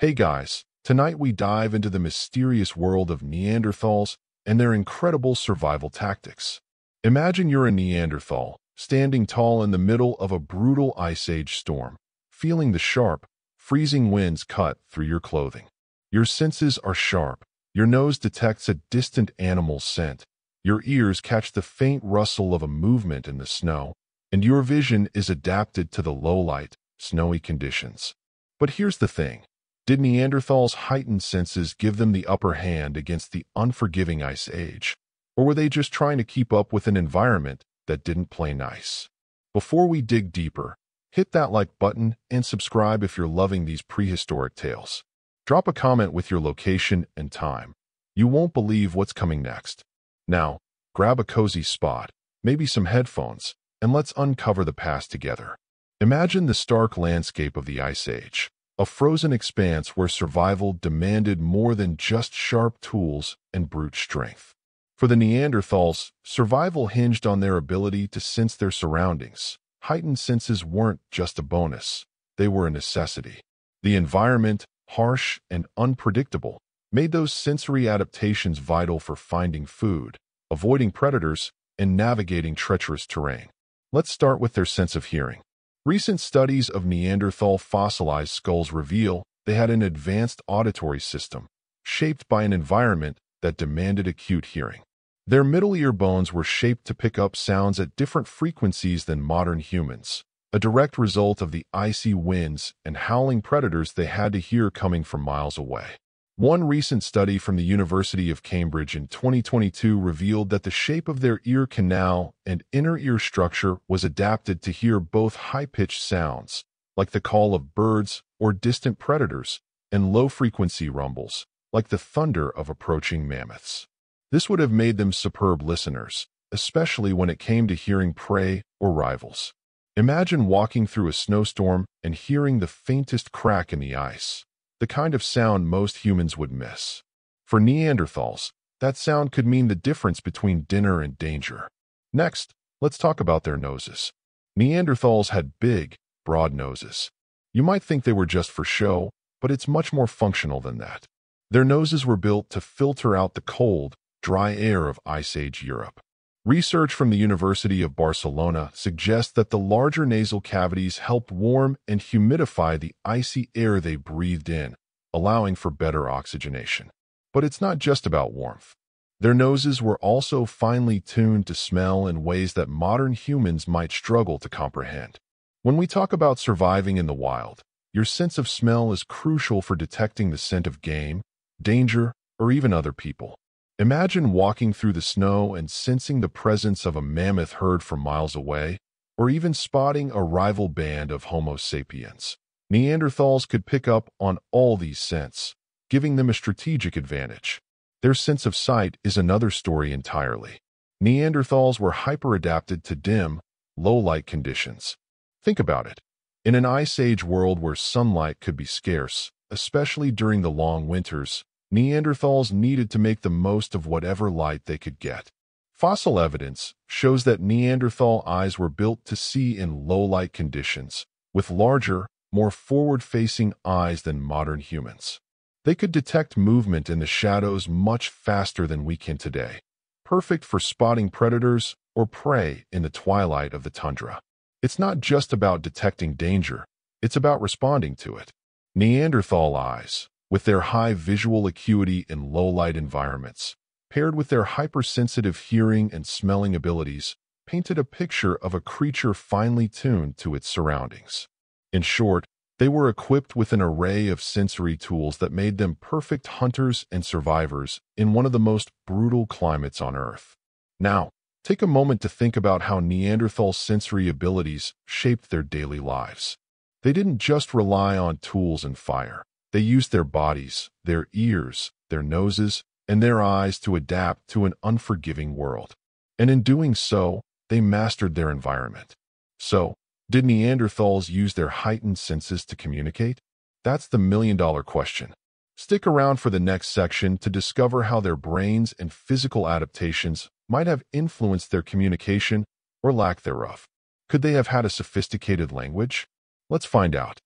Hey guys, tonight we dive into the mysterious world of Neanderthals and their incredible survival tactics. Imagine you're a Neanderthal, standing tall in the middle of a brutal ice age storm, feeling the sharp, freezing winds cut through your clothing. Your senses are sharp, your nose detects a distant animal's scent, your ears catch the faint rustle of a movement in the snow, and your vision is adapted to the low-light, snowy conditions. But here's the thing. Did Neanderthals' heightened senses give them the upper hand against the unforgiving Ice Age? Or were they just trying to keep up with an environment that didn't play nice? Before we dig deeper, hit that like button and subscribe if you're loving these prehistoric tales. Drop a comment with your location and time. You won't believe what's coming next. Now, grab a cozy spot, maybe some headphones, and let's uncover the past together. Imagine the stark landscape of the Ice Age a frozen expanse where survival demanded more than just sharp tools and brute strength. For the Neanderthals, survival hinged on their ability to sense their surroundings. Heightened senses weren't just a bonus, they were a necessity. The environment, harsh and unpredictable, made those sensory adaptations vital for finding food, avoiding predators, and navigating treacherous terrain. Let's start with their sense of hearing. Recent studies of Neanderthal fossilized skulls reveal they had an advanced auditory system, shaped by an environment that demanded acute hearing. Their middle ear bones were shaped to pick up sounds at different frequencies than modern humans, a direct result of the icy winds and howling predators they had to hear coming from miles away. One recent study from the University of Cambridge in 2022 revealed that the shape of their ear canal and inner ear structure was adapted to hear both high-pitched sounds, like the call of birds or distant predators, and low-frequency rumbles, like the thunder of approaching mammoths. This would have made them superb listeners, especially when it came to hearing prey or rivals. Imagine walking through a snowstorm and hearing the faintest crack in the ice the kind of sound most humans would miss. For Neanderthals, that sound could mean the difference between dinner and danger. Next, let's talk about their noses. Neanderthals had big, broad noses. You might think they were just for show, but it's much more functional than that. Their noses were built to filter out the cold, dry air of Ice Age Europe. Research from the University of Barcelona suggests that the larger nasal cavities helped warm and humidify the icy air they breathed in, allowing for better oxygenation. But it's not just about warmth. Their noses were also finely tuned to smell in ways that modern humans might struggle to comprehend. When we talk about surviving in the wild, your sense of smell is crucial for detecting the scent of game, danger, or even other people. Imagine walking through the snow and sensing the presence of a mammoth herd from miles away, or even spotting a rival band of Homo sapiens. Neanderthals could pick up on all these scents, giving them a strategic advantage. Their sense of sight is another story entirely. Neanderthals were hyper-adapted to dim, low-light conditions. Think about it. In an Ice Age world where sunlight could be scarce, especially during the long winters, Neanderthals needed to make the most of whatever light they could get. Fossil evidence shows that Neanderthal eyes were built to see in low-light conditions, with larger, more forward-facing eyes than modern humans. They could detect movement in the shadows much faster than we can today, perfect for spotting predators or prey in the twilight of the tundra. It's not just about detecting danger, it's about responding to it. Neanderthal eyes, with their high visual acuity in low-light environments, paired with their hypersensitive hearing and smelling abilities, painted a picture of a creature finely tuned to its surroundings. In short, they were equipped with an array of sensory tools that made them perfect hunters and survivors in one of the most brutal climates on Earth. Now, take a moment to think about how Neanderthal sensory abilities shaped their daily lives. They didn't just rely on tools and fire. They used their bodies, their ears, their noses, and their eyes to adapt to an unforgiving world. And in doing so, they mastered their environment. So, did Neanderthals use their heightened senses to communicate? That's the million-dollar question. Stick around for the next section to discover how their brains and physical adaptations might have influenced their communication or lack thereof. Could they have had a sophisticated language? Let's find out.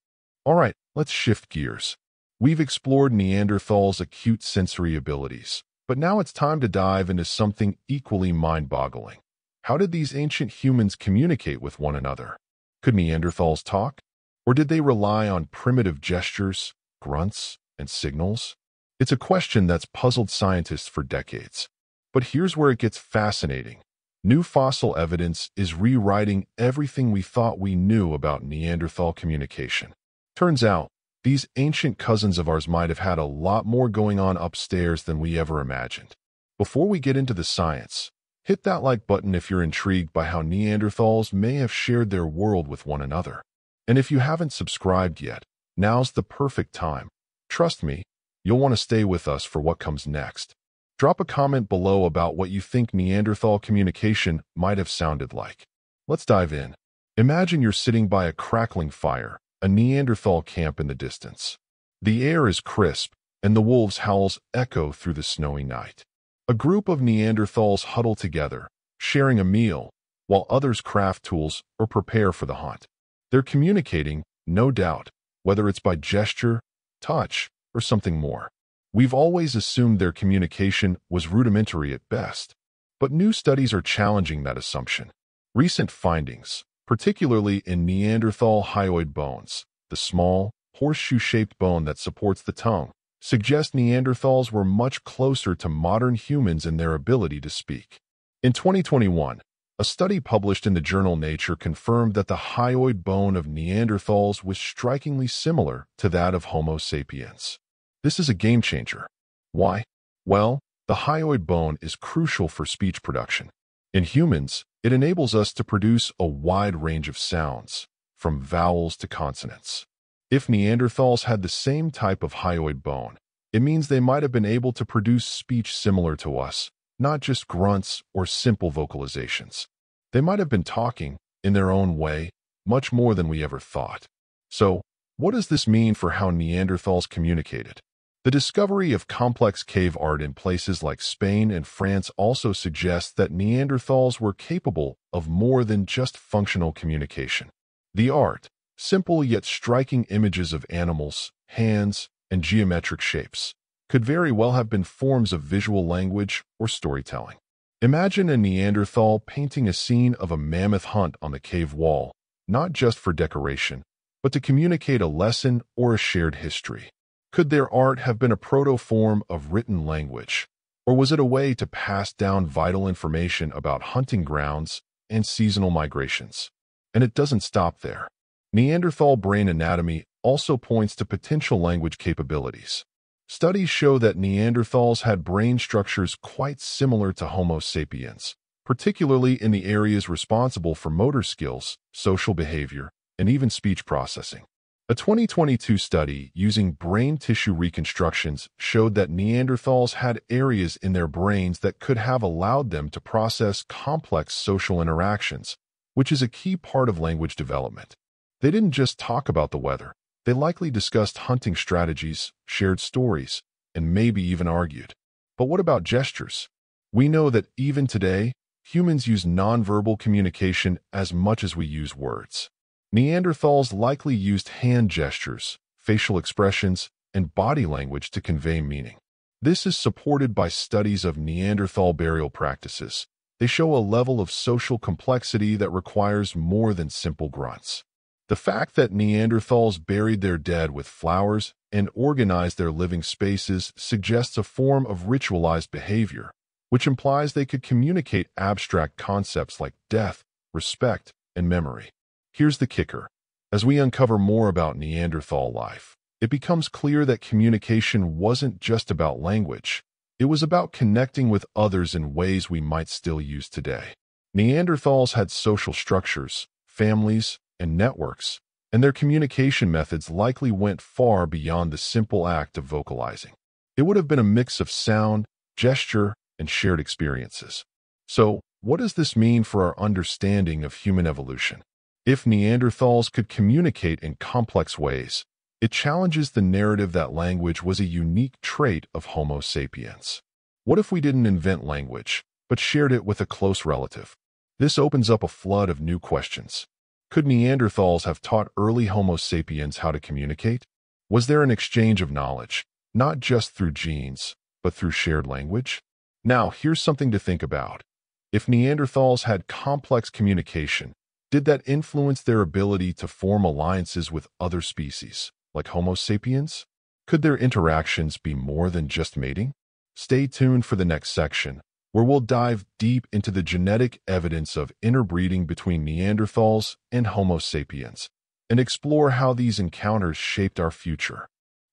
All right, let's shift gears. We've explored Neanderthals' acute sensory abilities, but now it's time to dive into something equally mind-boggling. How did these ancient humans communicate with one another? Could Neanderthals talk? Or did they rely on primitive gestures, grunts, and signals? It's a question that's puzzled scientists for decades. But here's where it gets fascinating. New fossil evidence is rewriting everything we thought we knew about Neanderthal communication. Turns out, these ancient cousins of ours might have had a lot more going on upstairs than we ever imagined. Before we get into the science, hit that like button if you're intrigued by how Neanderthals may have shared their world with one another. And if you haven't subscribed yet, now's the perfect time. Trust me, you'll want to stay with us for what comes next. Drop a comment below about what you think Neanderthal communication might have sounded like. Let's dive in. Imagine you're sitting by a crackling fire, a Neanderthal camp in the distance. The air is crisp, and the wolves' howls echo through the snowy night. A group of Neanderthals huddle together, sharing a meal, while others craft tools or prepare for the hunt. They're communicating, no doubt, whether it's by gesture, touch, or something more. We've always assumed their communication was rudimentary at best, but new studies are challenging that assumption. Recent findings, particularly in Neanderthal hyoid bones, the small, horseshoe-shaped bone that supports the tongue, suggest Neanderthals were much closer to modern humans in their ability to speak. In 2021, a study published in the journal Nature confirmed that the hyoid bone of Neanderthals was strikingly similar to that of Homo sapiens. This is a game changer. Why? Well, the hyoid bone is crucial for speech production. In humans, it enables us to produce a wide range of sounds, from vowels to consonants. If Neanderthals had the same type of hyoid bone, it means they might have been able to produce speech similar to us, not just grunts or simple vocalizations. They might have been talking, in their own way, much more than we ever thought. So, what does this mean for how Neanderthals communicated? The discovery of complex cave art in places like Spain and France also suggests that Neanderthals were capable of more than just functional communication. The art, simple yet striking images of animals, hands, and geometric shapes, could very well have been forms of visual language or storytelling. Imagine a Neanderthal painting a scene of a mammoth hunt on the cave wall, not just for decoration, but to communicate a lesson or a shared history. Could their art have been a proto-form of written language, or was it a way to pass down vital information about hunting grounds and seasonal migrations? And it doesn't stop there. Neanderthal brain anatomy also points to potential language capabilities. Studies show that Neanderthals had brain structures quite similar to Homo sapiens, particularly in the areas responsible for motor skills, social behavior, and even speech processing. A 2022 study using brain tissue reconstructions showed that Neanderthals had areas in their brains that could have allowed them to process complex social interactions, which is a key part of language development. They didn't just talk about the weather. They likely discussed hunting strategies, shared stories, and maybe even argued. But what about gestures? We know that even today, humans use nonverbal communication as much as we use words. Neanderthals likely used hand gestures, facial expressions, and body language to convey meaning. This is supported by studies of Neanderthal burial practices. They show a level of social complexity that requires more than simple grunts. The fact that Neanderthals buried their dead with flowers and organized their living spaces suggests a form of ritualized behavior, which implies they could communicate abstract concepts like death, respect, and memory. Here's the kicker. As we uncover more about Neanderthal life, it becomes clear that communication wasn't just about language. It was about connecting with others in ways we might still use today. Neanderthals had social structures, families, and networks, and their communication methods likely went far beyond the simple act of vocalizing. It would have been a mix of sound, gesture, and shared experiences. So, what does this mean for our understanding of human evolution? If Neanderthals could communicate in complex ways, it challenges the narrative that language was a unique trait of Homo sapiens. What if we didn't invent language, but shared it with a close relative? This opens up a flood of new questions. Could Neanderthals have taught early Homo sapiens how to communicate? Was there an exchange of knowledge, not just through genes, but through shared language? Now, here's something to think about. If Neanderthals had complex communication, did that influence their ability to form alliances with other species, like Homo sapiens? Could their interactions be more than just mating? Stay tuned for the next section, where we'll dive deep into the genetic evidence of interbreeding between Neanderthals and Homo sapiens, and explore how these encounters shaped our future.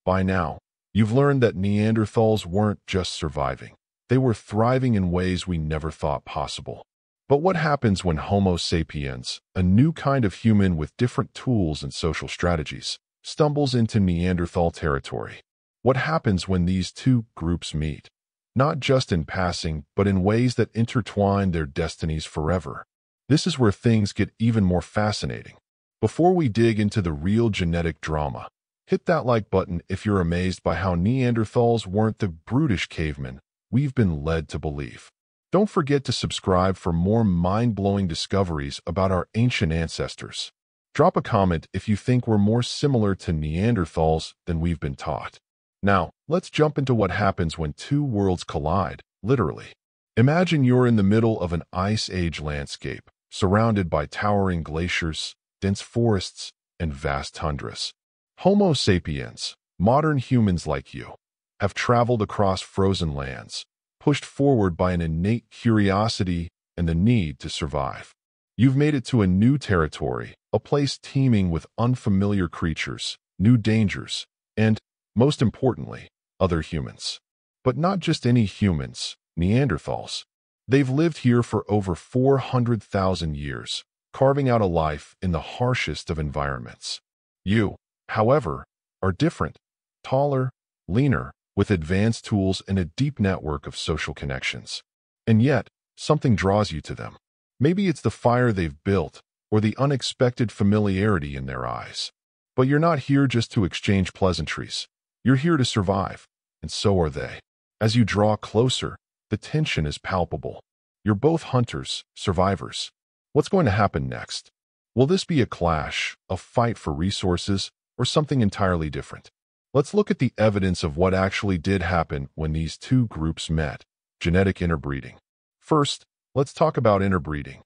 By now, you've learned that Neanderthals weren't just surviving. They were thriving in ways we never thought possible. But what happens when Homo sapiens, a new kind of human with different tools and social strategies, stumbles into Neanderthal territory? What happens when these two groups meet? Not just in passing, but in ways that intertwine their destinies forever. This is where things get even more fascinating. Before we dig into the real genetic drama, hit that like button if you're amazed by how Neanderthals weren't the brutish cavemen we've been led to believe. Don't forget to subscribe for more mind-blowing discoveries about our ancient ancestors. Drop a comment if you think we're more similar to Neanderthals than we've been taught. Now, let's jump into what happens when two worlds collide, literally. Imagine you're in the middle of an ice age landscape, surrounded by towering glaciers, dense forests, and vast tundras. Homo sapiens, modern humans like you, have traveled across frozen lands, pushed forward by an innate curiosity and the need to survive. You've made it to a new territory, a place teeming with unfamiliar creatures, new dangers, and, most importantly, other humans. But not just any humans, Neanderthals. They've lived here for over 400,000 years, carving out a life in the harshest of environments. You, however, are different, taller, leaner, with advanced tools and a deep network of social connections. And yet, something draws you to them. Maybe it's the fire they've built or the unexpected familiarity in their eyes. But you're not here just to exchange pleasantries. You're here to survive, and so are they. As you draw closer, the tension is palpable. You're both hunters, survivors. What's going to happen next? Will this be a clash, a fight for resources, or something entirely different? Let's look at the evidence of what actually did happen when these two groups met, genetic interbreeding. First, let's talk about interbreeding.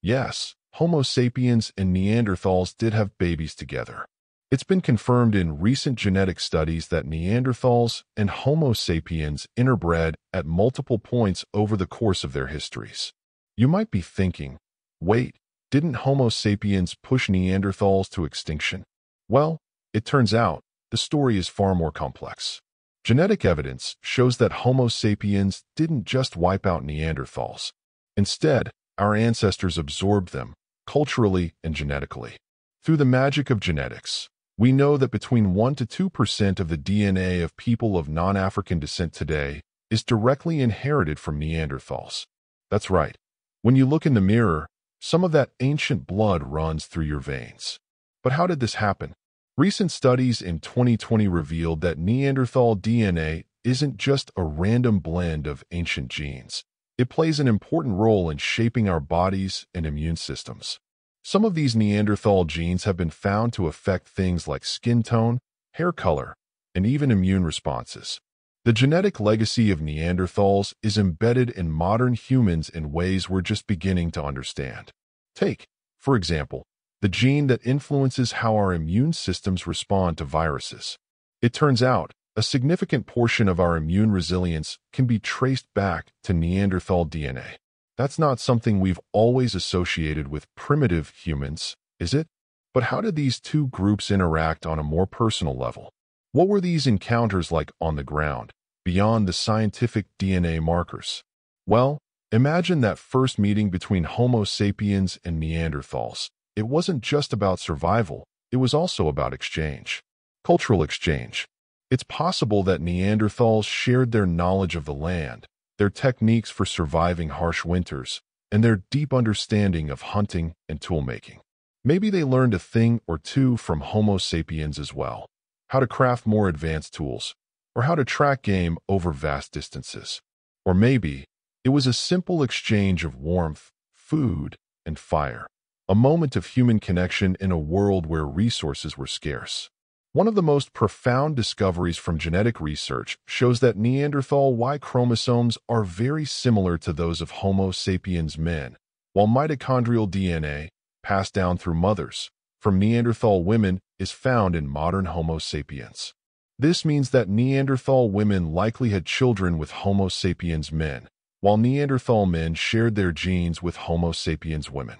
Yes, Homo sapiens and Neanderthals did have babies together. It's been confirmed in recent genetic studies that Neanderthals and Homo sapiens interbred at multiple points over the course of their histories. You might be thinking, wait, didn't Homo sapiens push Neanderthals to extinction? Well, it turns out the story is far more complex. Genetic evidence shows that Homo sapiens didn't just wipe out Neanderthals. Instead, our ancestors absorbed them, culturally and genetically. Through the magic of genetics, we know that between 1 to 2% of the DNA of people of non-African descent today is directly inherited from Neanderthals. That's right. When you look in the mirror, some of that ancient blood runs through your veins. But how did this happen? Recent studies in 2020 revealed that Neanderthal DNA isn't just a random blend of ancient genes. It plays an important role in shaping our bodies and immune systems. Some of these Neanderthal genes have been found to affect things like skin tone, hair color, and even immune responses. The genetic legacy of Neanderthals is embedded in modern humans in ways we're just beginning to understand. Take, for example, the gene that influences how our immune systems respond to viruses. It turns out, a significant portion of our immune resilience can be traced back to Neanderthal DNA. That's not something we've always associated with primitive humans, is it? But how did these two groups interact on a more personal level? What were these encounters like on the ground, beyond the scientific DNA markers? Well, imagine that first meeting between Homo sapiens and Neanderthals. It wasn't just about survival, it was also about exchange. Cultural exchange. It's possible that Neanderthals shared their knowledge of the land, their techniques for surviving harsh winters, and their deep understanding of hunting and toolmaking. Maybe they learned a thing or two from Homo sapiens as well, how to craft more advanced tools, or how to track game over vast distances. Or maybe it was a simple exchange of warmth, food, and fire a moment of human connection in a world where resources were scarce. One of the most profound discoveries from genetic research shows that Neanderthal Y chromosomes are very similar to those of Homo sapiens men, while mitochondrial DNA, passed down through mothers, from Neanderthal women is found in modern Homo sapiens. This means that Neanderthal women likely had children with Homo sapiens men, while Neanderthal men shared their genes with Homo sapiens women.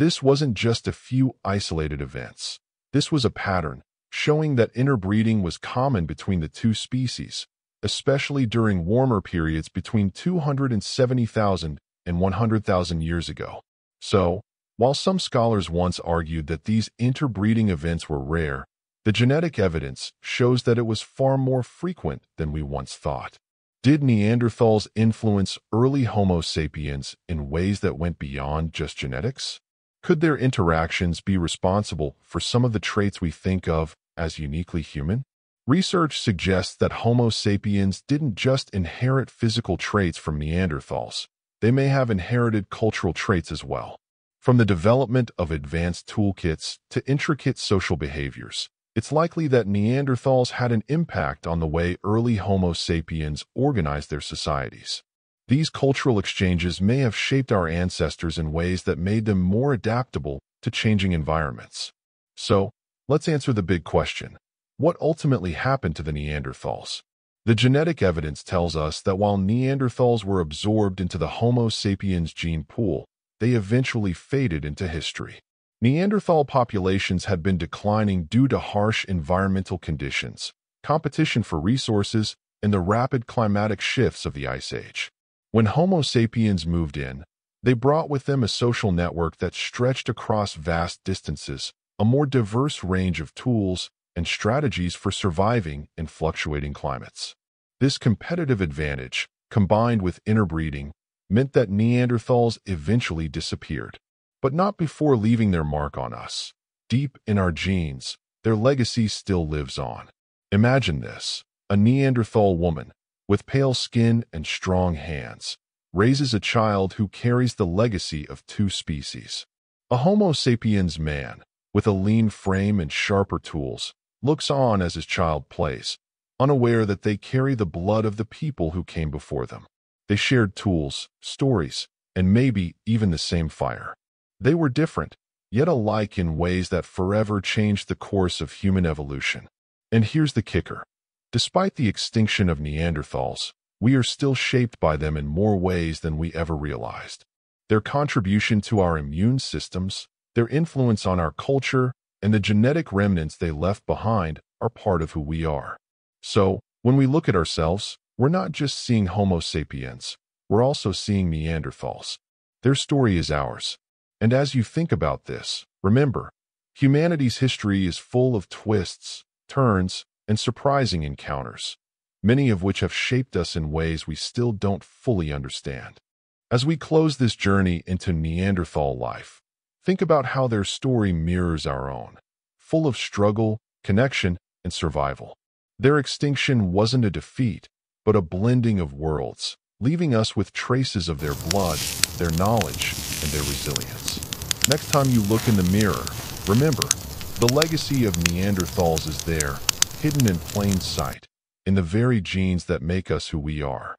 This wasn't just a few isolated events. This was a pattern, showing that interbreeding was common between the two species, especially during warmer periods between 270,000 and 100,000 years ago. So, while some scholars once argued that these interbreeding events were rare, the genetic evidence shows that it was far more frequent than we once thought. Did Neanderthals influence early Homo sapiens in ways that went beyond just genetics? Could their interactions be responsible for some of the traits we think of as uniquely human? Research suggests that Homo sapiens didn't just inherit physical traits from Neanderthals. They may have inherited cultural traits as well. From the development of advanced toolkits to intricate social behaviors, it's likely that Neanderthals had an impact on the way early Homo sapiens organized their societies. These cultural exchanges may have shaped our ancestors in ways that made them more adaptable to changing environments. So, let's answer the big question. What ultimately happened to the Neanderthals? The genetic evidence tells us that while Neanderthals were absorbed into the Homo sapiens gene pool, they eventually faded into history. Neanderthal populations had been declining due to harsh environmental conditions, competition for resources, and the rapid climatic shifts of the Ice Age. When Homo sapiens moved in, they brought with them a social network that stretched across vast distances, a more diverse range of tools and strategies for surviving in fluctuating climates. This competitive advantage, combined with interbreeding, meant that Neanderthals eventually disappeared, but not before leaving their mark on us. Deep in our genes, their legacy still lives on. Imagine this, a Neanderthal woman, with pale skin and strong hands, raises a child who carries the legacy of two species. A Homo sapiens man, with a lean frame and sharper tools, looks on as his child plays, unaware that they carry the blood of the people who came before them. They shared tools, stories, and maybe even the same fire. They were different, yet alike in ways that forever changed the course of human evolution. And here's the kicker. Despite the extinction of Neanderthals, we are still shaped by them in more ways than we ever realized. Their contribution to our immune systems, their influence on our culture, and the genetic remnants they left behind are part of who we are. So, when we look at ourselves, we're not just seeing Homo sapiens, we're also seeing Neanderthals. Their story is ours. And as you think about this, remember, humanity's history is full of twists, turns, and surprising encounters, many of which have shaped us in ways we still don't fully understand. As we close this journey into Neanderthal life, think about how their story mirrors our own, full of struggle, connection, and survival. Their extinction wasn't a defeat, but a blending of worlds, leaving us with traces of their blood, their knowledge, and their resilience. Next time you look in the mirror, remember, the legacy of Neanderthals is there, hidden in plain sight, in the very genes that make us who we are.